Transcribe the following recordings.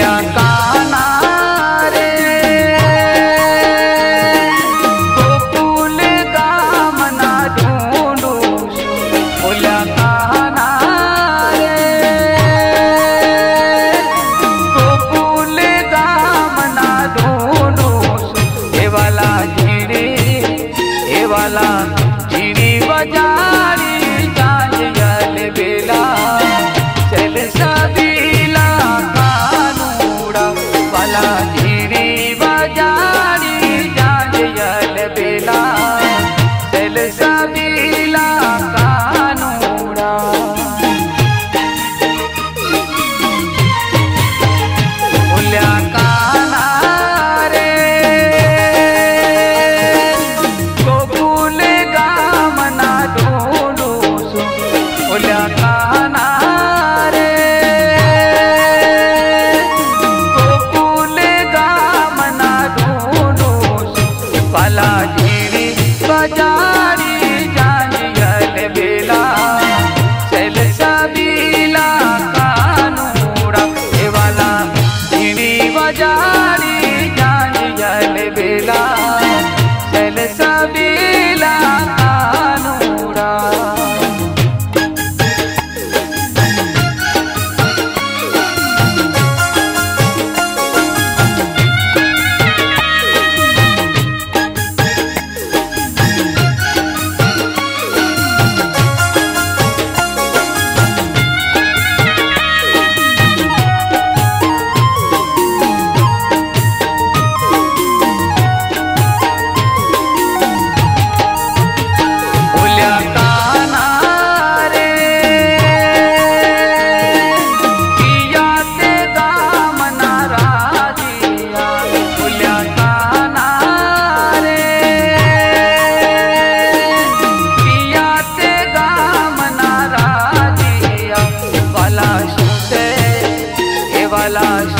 ખીલ્યા કાના રે ગોકુલ ગામના ઢૂંઢું ખોલ્યા કાના રે ગોકુલ ગામના ઢૂંઢું એવાલા ઘીરે એવાલા लागे बाज़ार I lost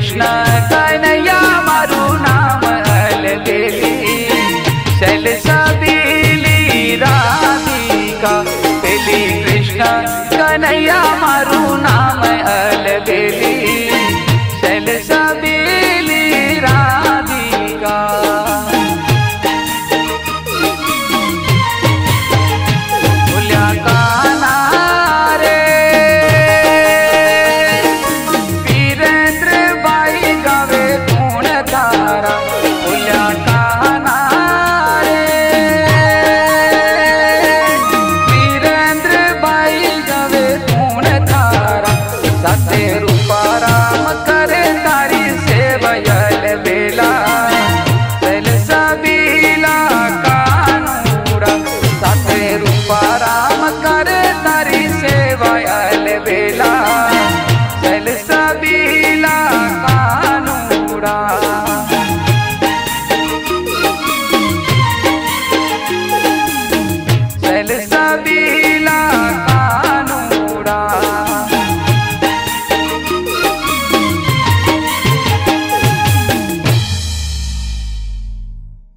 कृष्ण कन्हैया मारू नाम अल देली। शैल सबीली राधिका तेली कृष्ण कन्हैया